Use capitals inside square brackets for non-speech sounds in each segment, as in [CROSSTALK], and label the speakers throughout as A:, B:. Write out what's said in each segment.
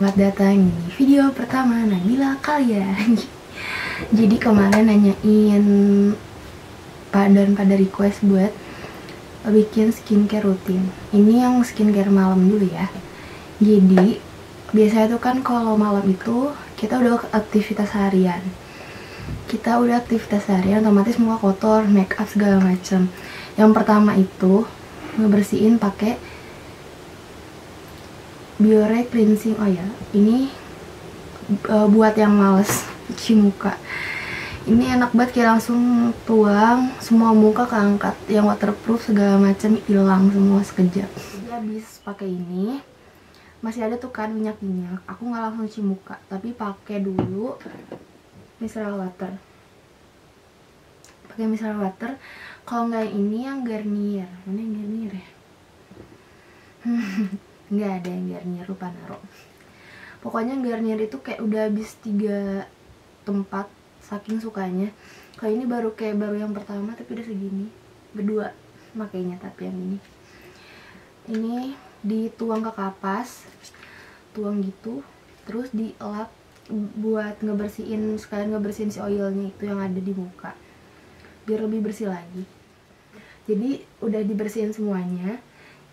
A: Selamat datang di video pertama Nabila kalian. [LAUGHS] Jadi kemarin nanyain Pak dan pada request buat bikin skincare rutin. Ini yang skincare malam dulu ya. Jadi biasanya tuh kan kalau malam itu kita udah aktivitas harian. Kita udah aktivitas harian otomatis semua kotor make up segala macam yang pertama itu ngebersihin pakai Biore cleansing oh ya. Ini uh, buat yang males cuci muka. Ini enak banget kayak langsung tuang semua muka keangkat yang waterproof segala macam hilang semua sekejap. Jadi habis pakai ini masih ada tuh kan minyak minyak aku nggak langsung cuci muka tapi pakai dulu micellar water. Pakai micellar water. Kalau nggak ini yang Garnier. Mana yang Garnier ya [LAUGHS] nggak ada yang Garnier lupa naruh pokoknya Garnier itu kayak udah habis tiga tempat saking sukanya. Kalau ini baru kayak baru yang pertama tapi udah segini. Berdua makanya tapi yang ini. Ini dituang ke kapas tuang gitu terus dielap buat ngebersihin sekalian ngebersihin si oilnya itu yang ada di muka biar lebih bersih lagi. Jadi udah dibersihin semuanya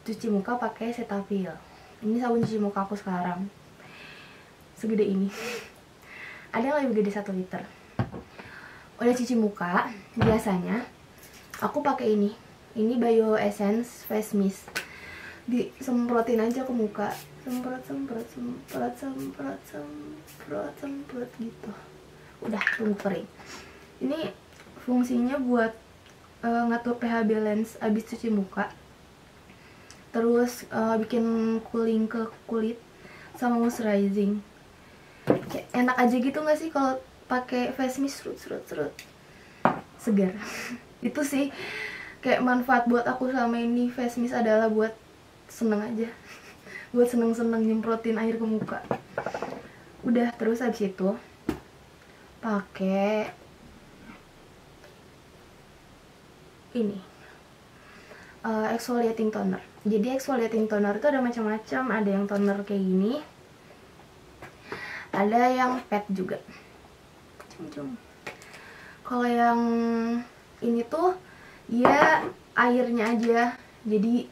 A: cuci muka pakai Cetaphil ini sabun cuci muka aku sekarang. Segede ini. Ada yang lebih gede 1 liter. Udah cuci muka biasanya aku pakai ini. Ini Bio Essence Face Mist. Disemprotin aja ke muka. Semprot semprot semprot semprot semprot semprot gitu. Udah tunggu kering. Ini fungsinya buat uh, ngatur pH balance abis cuci muka terus uh, bikin cooling ke kulit sama moisturizing. Kayak enak aja gitu gak sih kalau pakai face mist serut serut serut. Segar. [LAUGHS] Itu sih kayak manfaat buat aku sama ini. Face mist adalah buat seneng aja. [LAUGHS] Buat seneng seneng nyemprotin air ke muka. Udah terus habis itu pakai ini uh, exfoliating toner. Jadi exfoliating toner itu ada macam-macam. Ada yang toner kayak gini ada yang pet juga. Kalau yang ini tuh ya airnya aja. Jadi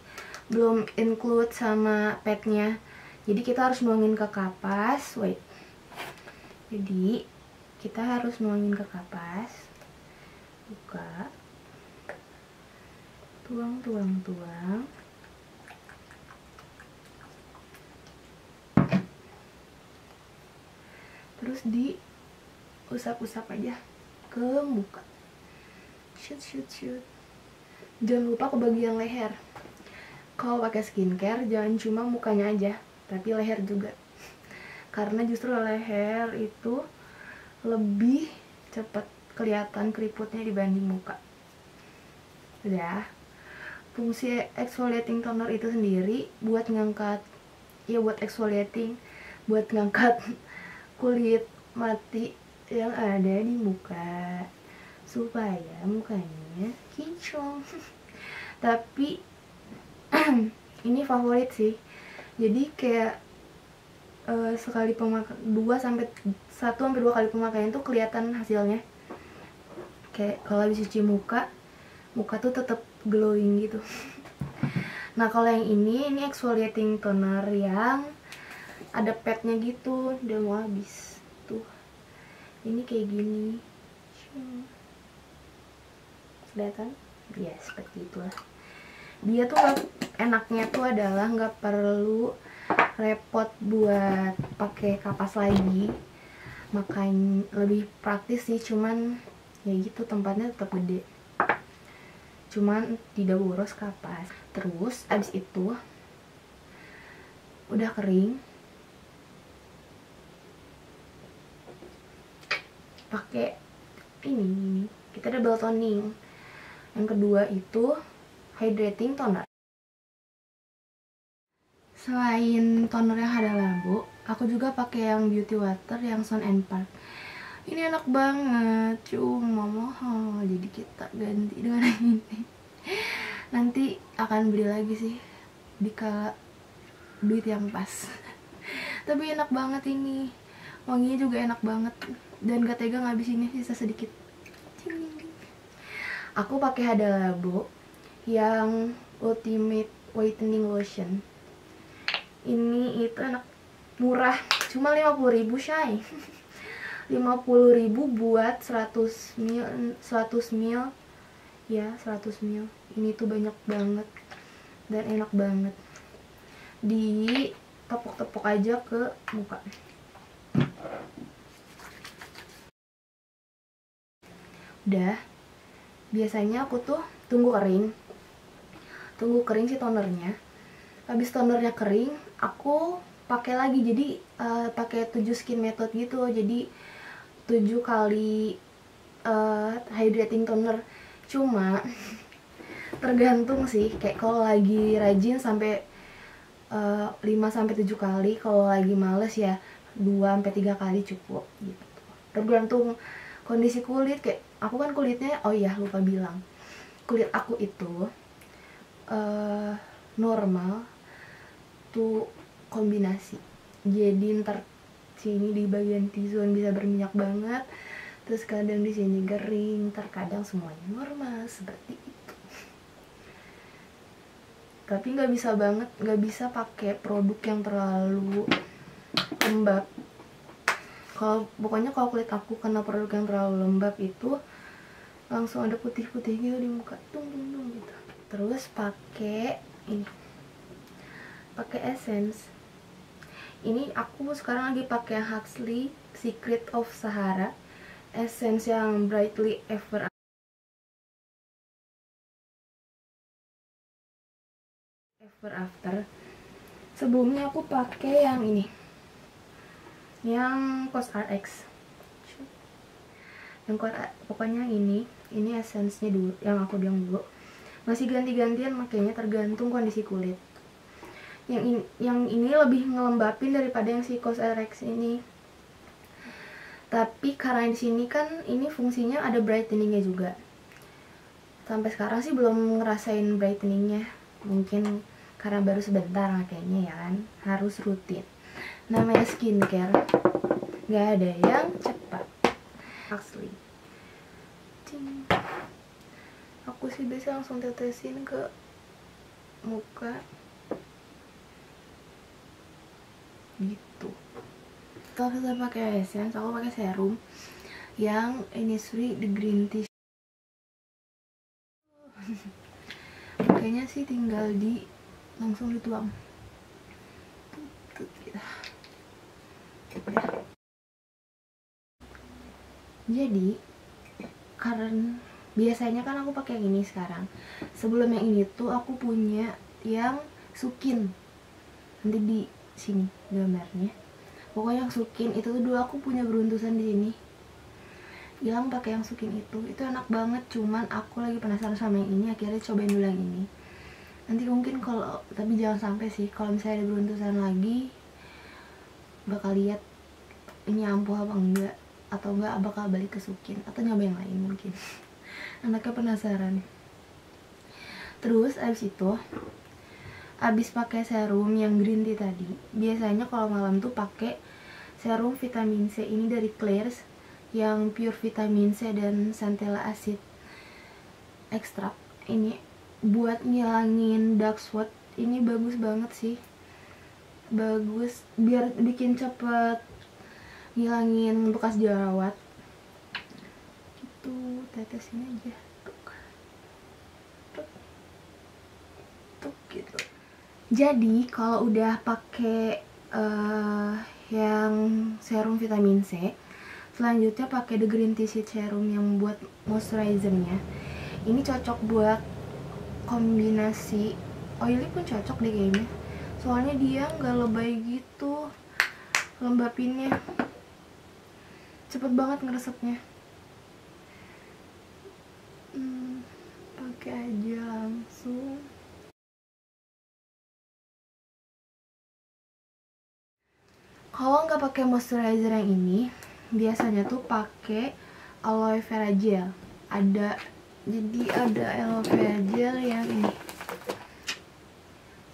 A: belum include sama petnya. Jadi kita harus nuangin ke kapas. Wait. Jadi kita harus nuangin ke kapas. Buka tuang tuang tuang terus di usap-usap aja ke muka. Shoot shoot shoot. Jangan lupa ke bagian leher. Kalau pakai skincare jangan cuma mukanya aja tapi leher juga. Karena justru leher itu lebih cepat kelihatan keriputnya dibanding muka. Udah fungsi exfoliating toner itu sendiri buat ngangkat ya buat exfoliating buat ngangkat [LAUGHS] kulit mati yang ada di muka supaya mukanya kinclong [LAUGHS] tapi [CLEARS THROAT] ini favorit sih. Jadi kayak uh, sekali pemakaian dua sampai satu sampai dua kali pemakaian tuh kelihatan hasilnya. Kayak kalau habis cuci muka muka tuh tetap glowing gitu. Nah kalau yang ini ini exfoliating toner yang ada petnya gitu udah mau habis tuh. Ini kayak gini. Kelihatan? Ya seperti itulah. Dia tuh enaknya tuh adalah nggak perlu repot buat pakai kapas lagi. Makanya lebih praktis sih cuman ya gitu tempatnya tetap gede cuman tidak boros kapas. Terus abis itu udah kering pakai ini kita double toning. Yang kedua itu hydrating toner. Selain toner yang ada lampu aku juga pakai yang beauty water yang Sun and Park ini enak banget. Cuma mahal. Jadi kita ganti dengan ini. Nanti akan beli lagi sih. Di kala duit yang pas. Tapi enak banget ini. Wanginya juga enak banget. Dan gak tega ngabisinnya sisa sedikit. Aku pakai Hada Labo yang ultimate whitening lotion. Ini itu enak murah. Cuma 50.000 shy [LAUGHS] 50.000 buat 100 mil 100 mil. Ya 100 mil. Ini tuh banyak banget dan enak banget. Di tepuk-tepuk aja ke muka. Udah. Biasanya aku tuh tunggu kering. Tunggu kering si tonernya. Habis tonernya kering aku pakai lagi. Jadi uh, pakai 7 skin method gitu. Jadi 7 kali uh, hydrating toner cuma tergantung sih. Kayak kalau lagi rajin sampai uh, 5 sampai 7 kali. Kalau lagi males ya 2 sampai 3 kali cukup gitu. Tergantung kondisi kulit. Kayak aku kan kulitnya oh iya lupa bilang. Kulit aku itu uh, normal tuh kombinasi. Jadi ntar sini di bagian T-zone bisa berminyak banget. Terus kadang di sini kering terkadang semuanya normal seperti itu. Tapi nggak bisa banget nggak bisa pakai produk yang terlalu lembab. Kalau pokoknya kalau kulit aku kena produk yang terlalu lembab itu langsung ada putih-putih gitu di muka. Tung tung tung gitu. Terus pakai ini. Pakai essence ini aku sekarang lagi pakai Huxley Secret of Sahara essence yang brightly ever. Ever after. Sebelumnya aku pakai yang ini. Yang Cos RX yang pokoknya ini. Ini essence-nya dulu yang aku bilang dulu. Masih ganti-gantian makanya tergantung kondisi kulit yang in, yang ini lebih ngelembapin daripada yang si Cos RX ini. Tapi karena di sini kan ini fungsinya ada brightening-nya juga. Sampai sekarang sih belum ngerasain brightening-nya. Mungkin karena baru sebentar kayaknya ya kan harus rutin. Namanya skincare. Nggak ada yang cepat. Asli. Aku sih biasa langsung tetesin ke muka gitu. Kalau kita pakai essence aku pakai serum yang Innisfree the green tea. Kayaknya sih tinggal di langsung dituang. Jadi karena biasanya kan aku pakai yang ini sekarang. Sebelum yang ini tuh aku punya yang sukin. Nanti di sini gambarnya. Pokoknya yang sukin itu tuh dulu aku punya beruntusan di sini. Bilang pakai yang sukin itu. Itu enak banget cuman aku lagi penasaran sama yang ini akhirnya cobain dulu yang ini. Nanti mungkin kalau tapi jangan sampai sih kalau misalnya ada beruntusan lagi bakal lihat ini ampuh apa enggak atau enggak bakal balik ke sukin atau nyoba yang lain mungkin. [LAUGHS] Anaknya penasaran. Terus abis itu abis pakai serum yang green tea tadi biasanya kalau malam tuh pakai serum vitamin C ini dari Claire's yang pure vitamin C dan centella acid ekstrak ini buat ngilangin dark spot ini bagus banget sih. Bagus biar bikin cepet ngilangin bekas jerawat. Gitu tetesin aja. Tuh tuh gitu jadi kalau udah pakai uh, yang serum vitamin C selanjutnya pakai the green tea sheet serum yang buat moisturizernya. Ini cocok buat kombinasi oily pun cocok deh kayaknya. Soalnya dia nggak lebay gitu lembapinnya. Cepet banget ngeresepnya. Hmm, pakai aja langsung kalau nggak pakai moisturizer yang ini biasanya tuh pakai aloe vera gel. Ada jadi ada aloe vera gel yang ini.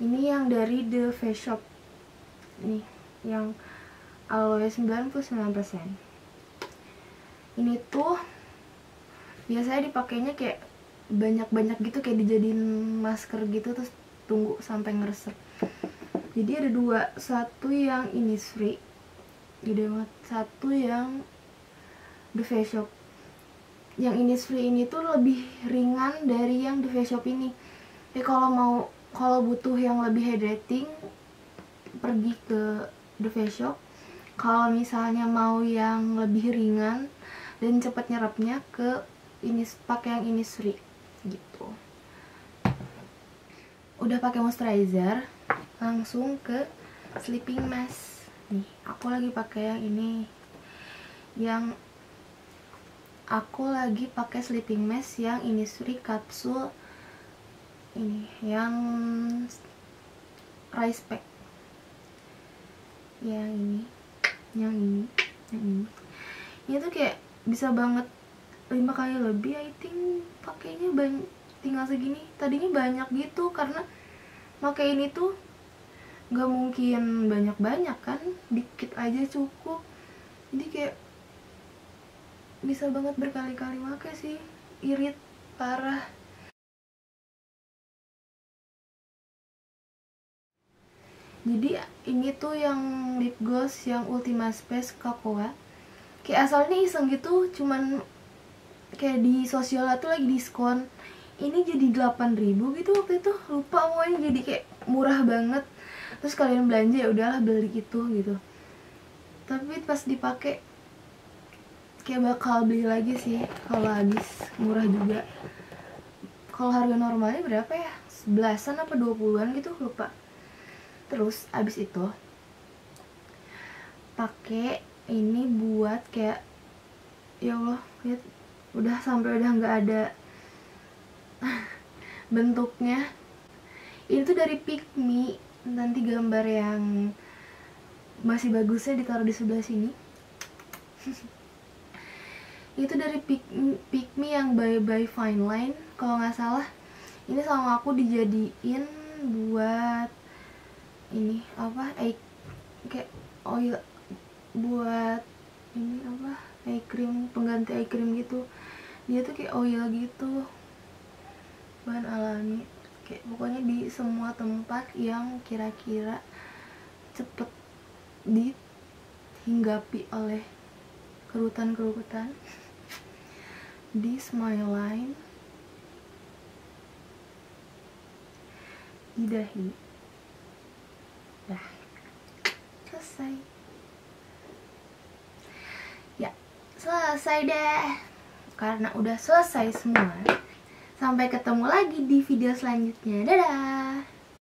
A: Ini yang dari The Face Shop. Nih yang aloe 99% ini tuh biasanya dipakainya kayak banyak-banyak gitu kayak dijadiin masker gitu terus tunggu sampai ngeresep jadi ada dua satu yang ini free gede banget satu yang The Face Shop. Yang ini free ini tuh lebih ringan dari yang The Face Shop ini. Ya kalau mau kalau butuh yang lebih hydrating pergi ke The Face Shop. Kalau misalnya mau yang lebih ringan dan cepat nyerapnya ke ini pakai yang ini free gitu. Udah pakai moisturizer langsung ke sleeping mask. Nih aku lagi pakai yang ini. Yang aku lagi pakai sleeping mask yang ini suri kapsul ini yang rice pack. Yang ini yang ini yang ini. Ini tuh kayak bisa banget lima kali lebih I think. Pakainya banyak tinggal segini. Tadinya banyak gitu karena pakai ini tuh nggak mungkin banyak-banyak kan dikit aja cukup. Jadi kayak bisa banget berkali-kali pakai sih irit parah. Jadi ini tuh yang lip gloss yang Ultima Space Cocoa kayak asalnya iseng gitu cuman kayak di sosial tuh lagi diskon. Ini jadi 8000 gitu waktu itu. Lupa pokoknya jadi kayak murah banget terus kalian belanja ya udahlah beli gitu gitu. Tapi pas dipakai kayak bakal beli lagi sih kalau habis murah juga. Kalau harga normalnya berapa ya? Sebelasan apa 20-an gitu lupa. Terus abis itu pakai ini buat kayak ya Allah lihat udah sampai udah nggak ada [LAUGHS] bentuknya. Ini tuh dari Pikmi nanti gambar yang masih bagusnya ditaruh di sebelah sini. [LAUGHS] Itu dari Pikmi yang Bye Bye Fine Line. Kalau nggak salah ini sama aku dijadiin buat ini apa eye kayak oil buat ini apa eye cream pengganti eye cream gitu. Dia tuh kayak oil gitu. Bahan alami kayak pokoknya di semua tempat yang kira-kira cepet dihinggapi oleh kerutan-kerutan di smile line di dahi dah selesai. Ya selesai deh. Karena udah selesai semua Sampai ketemu lagi di video selanjutnya. Dadah!